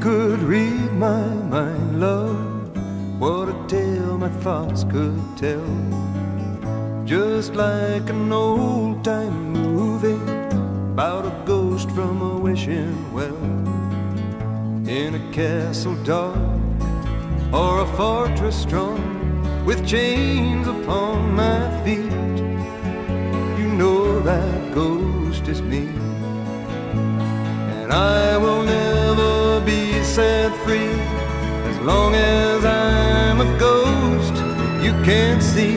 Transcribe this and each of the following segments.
could read my mind, love, what a tale my thoughts could tell. Just like an old time movie about a ghost from a wishing well in a castle dark or a fortress strong with chains upon my feet. You know that ghost is me, and I will never set free as long as I'm a ghost you can't see.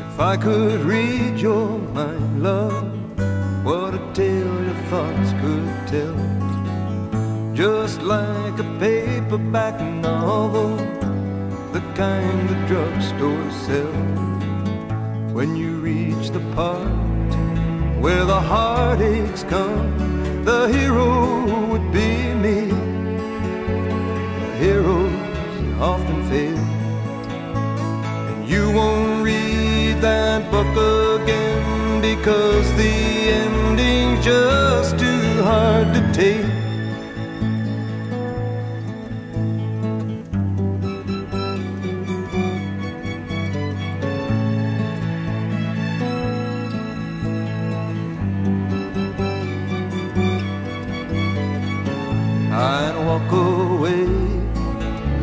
If I could read your mind, love, what a tale your thoughts could tell. Just like a paperback novel, the kind the drugstore sells. When you reach the part where the heartaches come, the hero would be me. The heroes often fail, and you won't read that book again because the ending's just too hard to take. I'd walk away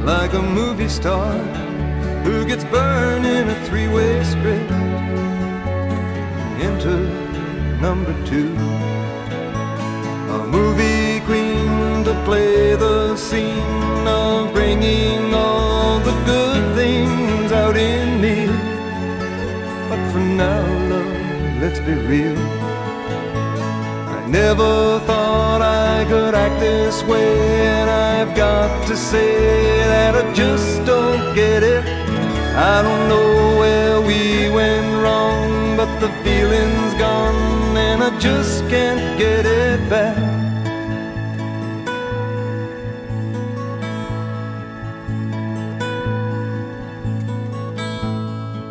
like a movie star who gets burned in a three-way script into number two. A movie queen to play the scene of bringing all the good things out in me. But for now, love, let's be real. I never thought I could act this way, and I've got to say that I just don't get it. I don't know where we went wrong, but the feeling's gone, and I just can't get it back.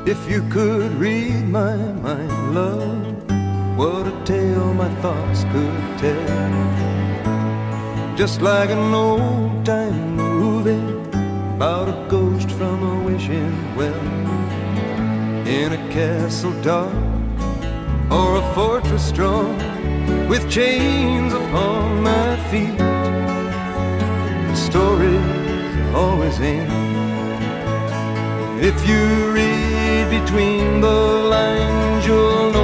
If you could read my mind, love, what a tale my thoughts could tell. Just like an old time movie about a ghost from a wishing well in a castle dark or a fortress strong with chains upon my feet. The stories always end. If you read between the lines, you'll know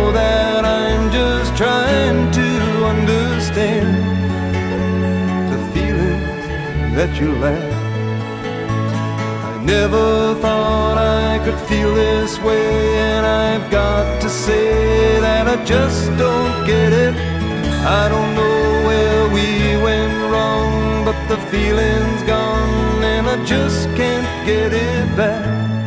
that you lack. I never thought I could feel this way, and I've got to say that I just don't get it. I don't know where we went wrong, but the feeling's gone, and I just can't get it back.